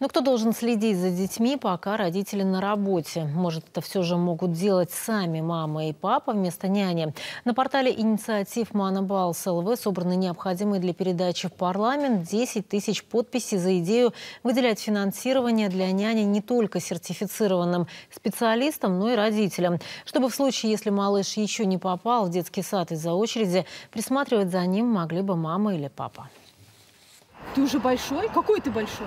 Но кто должен следить за детьми, пока родители на работе? Может, это все же могут делать сами мама и папа вместо няни? На портале инициатив Манабалс ЛВ собраны необходимые для передачи в парламент 10 тысяч подписей за идею выделять финансирование для няни не только сертифицированным специалистам, но и родителям. Чтобы в случае, если малыш еще не попал в детский сад из-за очереди, присматривать за ним могли бы мама или папа. Ты уже большой? Какой ты большой?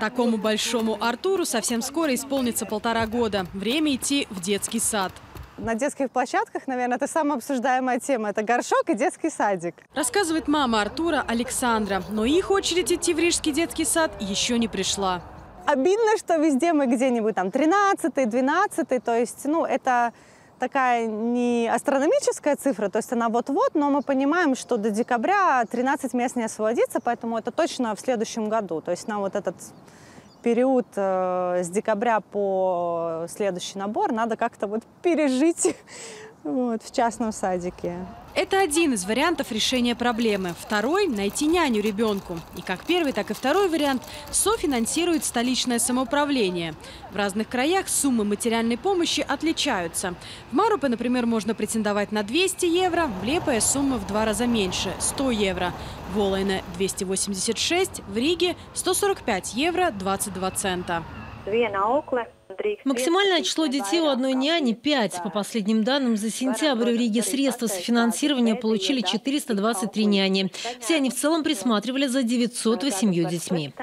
Такому большому Артуру совсем скоро исполнится полтора года. Время идти в детский сад. На детских площадках, наверное, это самая обсуждаемая тема. Это горшок и детский садик. Рассказывает мама Артура Александра. Но их очередь идти в Рижский детский сад еще не пришла. Обидно, что везде мы где-нибудь там 13 12 то есть, ну, это такая не астрономическая цифра, то есть она вот-вот, но мы понимаем, что до декабря 13 мест не освободится, поэтому это точно в следующем году. То есть нам вот этот период э, с декабря по следующий набор надо как-то вот пережить вот, в частном садике. Это один из вариантов решения проблемы. Второй – найти няню ребенку. И как первый, так и второй вариант софинансирует столичное самоуправление. В разных краях суммы материальной помощи отличаются. В Марупе, например, можно претендовать на 200 евро, в Лепое сумма в два раза меньше – 100 евро. В Волайне – 286, в Риге – 145 евро 22 цента. Максимальное число детей у одной няни – 5. По последним данным, за сентябрь в Риге средства софинансирования получили 423 няни. Все они в целом присматривали за 908 детьми.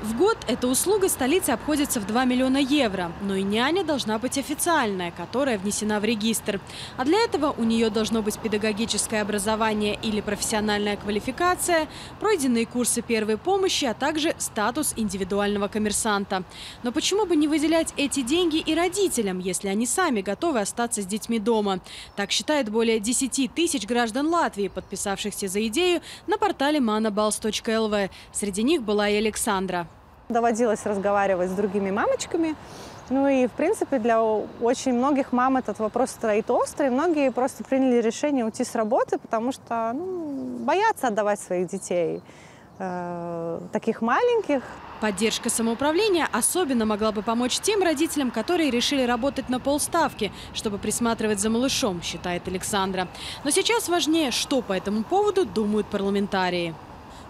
В год эта услуга столицы обходится в 2 миллиона евро. Но и няня должна быть официальная, которая внесена в регистр. А для этого у нее должно быть педагогическое образование или профессиональная квалификация, пройденные курсы первой помощи, а также статус индивидуального коммерсанта. Но почему бы не выделять эти деньги и родителям, если они сами готовы остаться с детьми дома? Так считает более 10 тысяч граждан Латвии, подписавшихся за идею на портале manabals.lv. Среди них была и Александра. Доводилось разговаривать с другими мамочками. Ну и, в принципе, для очень многих мам этот вопрос стоит острый. Многие просто приняли решение уйти с работы, потому что ну, боятся отдавать своих детей э, таких маленьких. Поддержка самоуправления особенно могла бы помочь тем родителям, которые решили работать на полставки, чтобы присматривать за малышом, считает Александра. Но сейчас важнее, что по этому поводу думают парламентарии.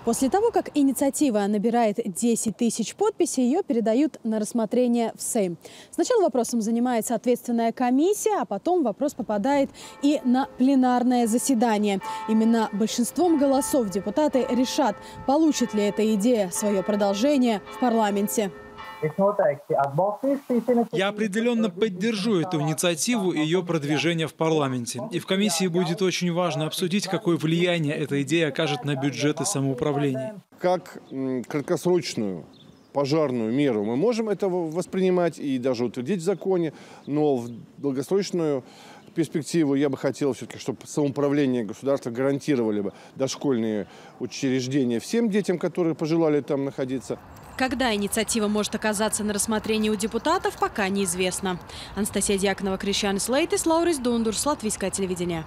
После того, как инициатива набирает 10 тысяч подписей, ее передают на рассмотрение в Сейм. Сначала вопросом занимается ответственная комиссия, а потом вопрос попадает и на пленарное заседание. Именно большинством голосов депутаты решат, получит ли эта идея свое продолжение в парламенте. Я определенно поддержу эту инициативу и ее продвижение в парламенте. И в комиссии будет очень важно обсудить, какое влияние эта идея окажет на бюджеты самоуправления. Как краткосрочную пожарную меру мы можем это воспринимать и даже утвердить в законе, но в долгосрочную перспективу я бы хотел все-таки, чтобы самоуправление государства гарантировали бы дошкольные учреждения всем детям, которые пожелали там находиться. Когда инициатива может оказаться на рассмотрении у депутатов, пока неизвестно. Анастасия Дьяконова, Крещан Слейтис, Лаурис Дундурс, Латвийское телевидение.